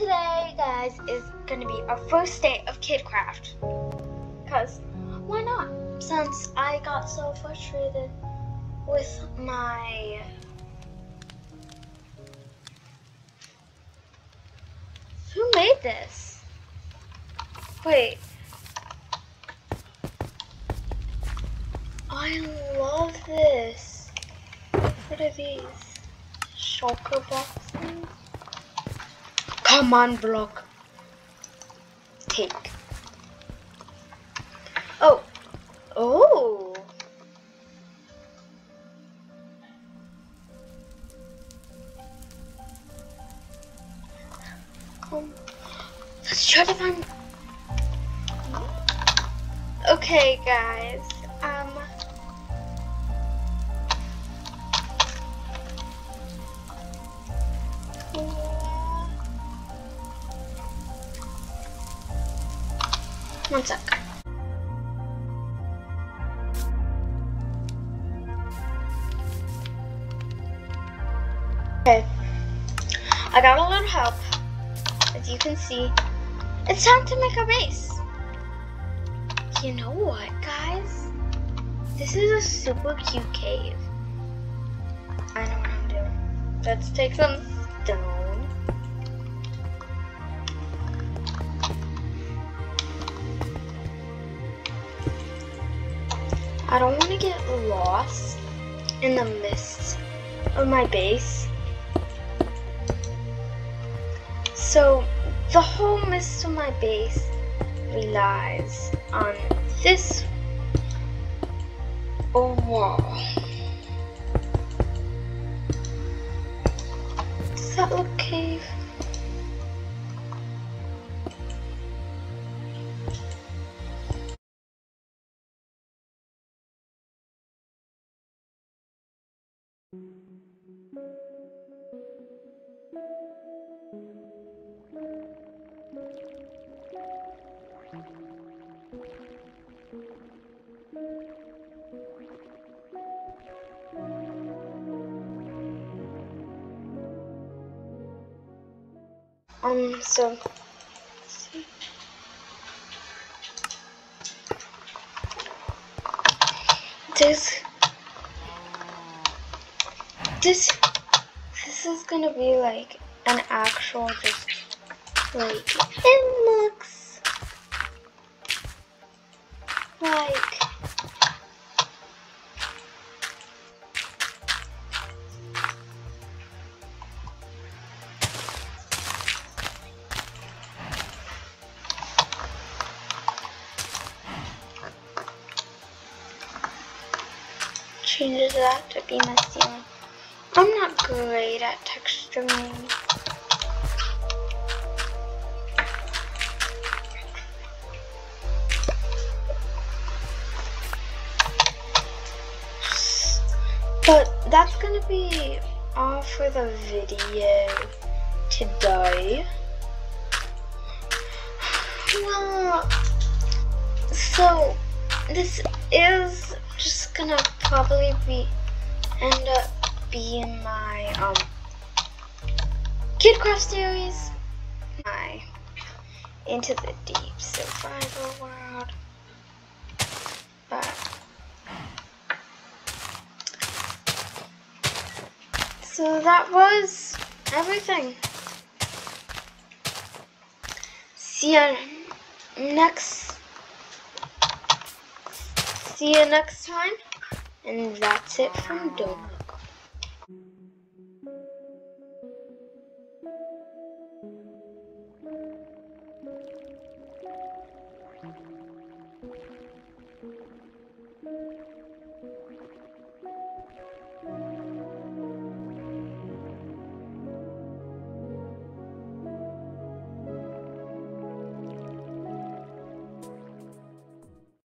today, guys, is gonna be our first day of KidCraft. Cause why not? Since I got so frustrated with my Who made this? Wait. I love this. What are these? Shulker boxes? Come on, block. Take. Oh. Oh. Let's try to find. Okay, guys. One sec. Okay. I got a little help. As you can see, it's time to make a base. You know what, guys? This is a super cute cave. I know what I'm doing. Let's take some stone. I don't want to get lost in the mist of my base. So the whole mist of my base relies on this wall. Does that look cave? Um, so. This. This. This is gonna be like an actual just. Like. It looks. Like. changes that to be my ceiling. I'm not great at texturing. But that's gonna be all for the video today. Well, so this is just gonna probably be end up being my um KidCraft series. My into the deep survival world. But so that was everything. See you next see you next time. And that's it from Doug. Thank you.